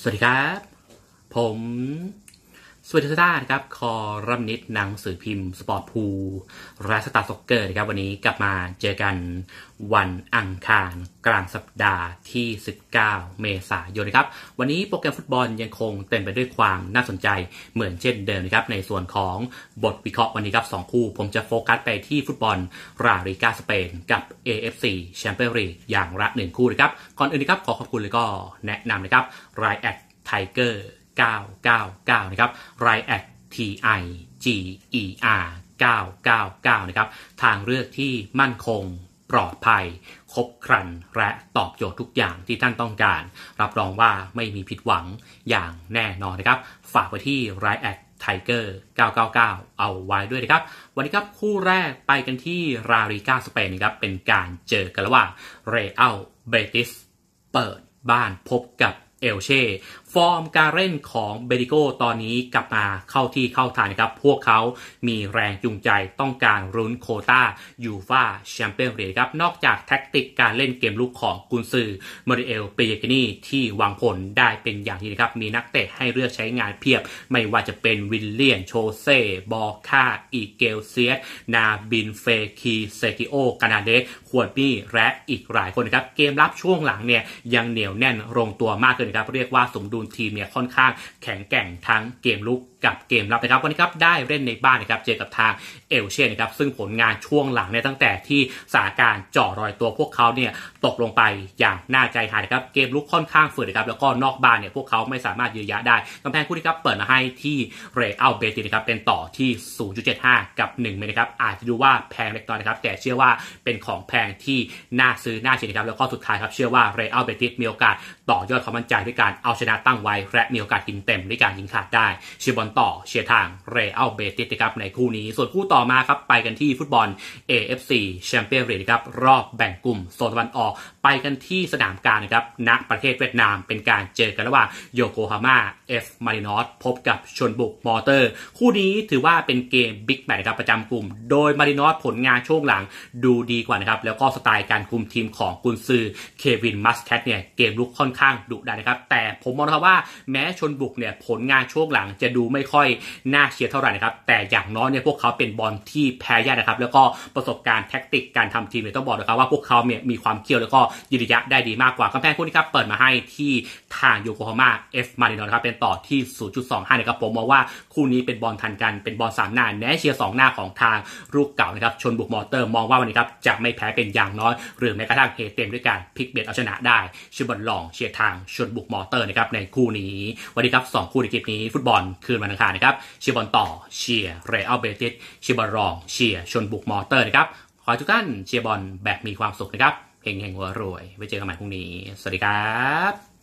สวัสดีครับ ผม สวัสดีทุกท่านครับ คอลัมนิสต์หนังสือพิมพ์สปอร์ตพูลและสตาร์ซ็อกเกอร์นะครับ วันนี้กลับมาเจอกันวันอังคารกลางสัปดาห์ที่ 19 เมษายนนะครับ วันนี้โปรแกรมฟุตบอลยังคงเต็มไปด้วยความน่าสนใจเหมือนเช่นเดิมนะครับ ในส่วนของบทวิเคราะห์วันนี้ครับ2คู่ ผมจะโฟกัสไปที่ฟุตบอลลาลีกาสเปนกับ AFC แชมเปี้ยนส์ลีกอย่างละหนึ่งคู่นะครับ ก่อนอื่นนะครับขอขอบคุณเลยก็แนะนำนะครับไลน์ at Tiger 999 นะครับ ไลน์ at t i g e r 999 นะครับ ทางเลือกที่มั่นคงปลอดภัย ครบครัน และตอบโจทย์ทุกอย่างที่ท่านต้องการ รับรองว่าไม่มีผิดหวังอย่างแน่นอนนะครับ ฝากไปที่ ไลน์ at Tiger 999 เอาไว้ด้วยนะครับ วันนี้ครับคู่แรกไปกันที่ลาลีกาสเปนนะครับ เป็นการเจอกันระหว่างเรอัลเบติสเปิดบ้านพบกับ เอลเช่ ฟอร์มการเล่นของเบดิโกตอนนี้กลับมาเข้าที่เข้าทางนะครับ พวกเขามีแรงจูงใจต้องการลุ้นโควตายูฟ่าแชมเปี้ยนส์ลีกครับ นอกจากแท็กติกการเล่นเกมรุกของกุนซือมานูเอลเปเยกรินีที่วางแผนได้เป็นอย่างดีนะครับ มีนักเตะให้เลือกใช้งานเพียบ ไม่ว่าจะเป็นวิลเลียนโชเซ่ บอร์ฆาอิเกลเซียสนาบิลเฟคีร์เซร์คิโอกานาเลสฮวนมี่และอีกหลายคนนะครับ เกมรับช่วงหลังเนี่ยยังเหนียวแน่นลงตัวมากขึ้นนะครับเรียกว่าสมดุลทีมเนี่ยค่อนข้างแข็งแกร่งทั้งเกมรุกกับเกมรับนะครับวันนี้ครับได้เล่นในบ้านนะครับเจอกับทางเอลเช่นะครับซึ่งผลงานช่วงหลังเนี่ยตั้งแต่ที่สถานการณ์จ่อลอยตัวพวกเขาเนี่ยตกลงไปอย่างน่าใจหายนะครับเกมรุกค่อนข้างฝืดนะครับแล้วก็นอกบ้านเนี่ยพวกเขาไม่สามารถยืนระยะได้กำแพงคู่นี้ครับเปิดมาให้ที่เรอัลเบติสนะครับเป็นต่อที่ 0.75 กับ1เมตรนะครับอาจจะดูว่าแพงเล็กน้อยนะครับแต่เชื่อว่าเป็นของแพงที่น่าซื้อน่าเชียร์นะครับแล้วก็สุดท้ายครับเชื่อว่าเรอัลเบติสมีโอกาสต่อยอดความมั่นใจด้วยการเอาชนะตั้งไว้และมีโอกาสกินเต็มด้วยการยิงขาดได้เชียร์บอลต่อเชียร์ทางเรอัลเบติสนะครับในคู่นี้ ส่วนคู่ต่อมาครับไปกันที่ฟุตบอล AFC แชมเปี้ยนส์ลีกครับรอบแบ่งกลุ่มโซนตะวันออก ไปกันที่สนามกลางนะครับณประเทศเวียดนามเป็นการเจอกันระหว่างโยโกฮาม่าเอฟมารินอสพบกับชุนบุกมอเตอร์ คู่นี้ถือว่าเป็นเกมบิ๊กแมตช์ครับประจำกลุ่ม โดยมารินอสผลงานช่วงหลังดูดีกว่านะครับแล้วก็สไตล์การคุมทีมของกุนซือเควินมัสแคทเนี่ยเกมรุกค่อนข้างดุดันนะครับแต่ผมมองนะครับว่าแม้ชุนบุกเนี่ยผลงานช่วงหลังจะดูไม่ค่อยน่าเชียร์เท่าไหร่นะครับ แต่อย่างน้อยเนี่ยพวกเขาเป็นบอลที่แพ้ยากนะครับ แล้วก็ประสบการณ์แท็กติกการทำทีมเนี่ยต้องบอกนะครับว่าพวกเขาเนี่ยมีความเคี่ยวแล้วก็ยืนระยะได้ดีมากกว่ากำแพงคู่นี้ครับเปิดมาให้ที่ทางโยโกฮาม่าเอฟมารินอสครับเป็นต่อที่ 0.25 นะครับผมมองว่าคู่นี้เป็นบอลทันกันเป็นบอลสามหน้าแน่เชียร์สองหน้าของทางลูกเก๋านะครับชุนบุกมอเตอร์มองว่าวันนี้ครับจะไม่แพ้เป็นอย่างน้อย หรือแม้กระทั่งเฮเต็มด้วยการพลิกเบียดเอาชนะได้เชียร์บอลรองเชียร์ทางชุนบุกมอเตอร์นะครับในคู่นี้วันนี้ครับสองคู่ในคลิปนี้ฟุตบอลคืนวันอังคารนะครับเชียร์บอลต่อเชียร์เรอัลเบติสเชียร์บอลรองเชียร์ชุนบุกมอเตอร์นะครับขอให้ทุกท่านเชียร์บอลแบบมีความสุขนะครับเฮงเฮงหัวรวยไว้เจอกันใหม่พรุ่งนี้ สวัสดีครับ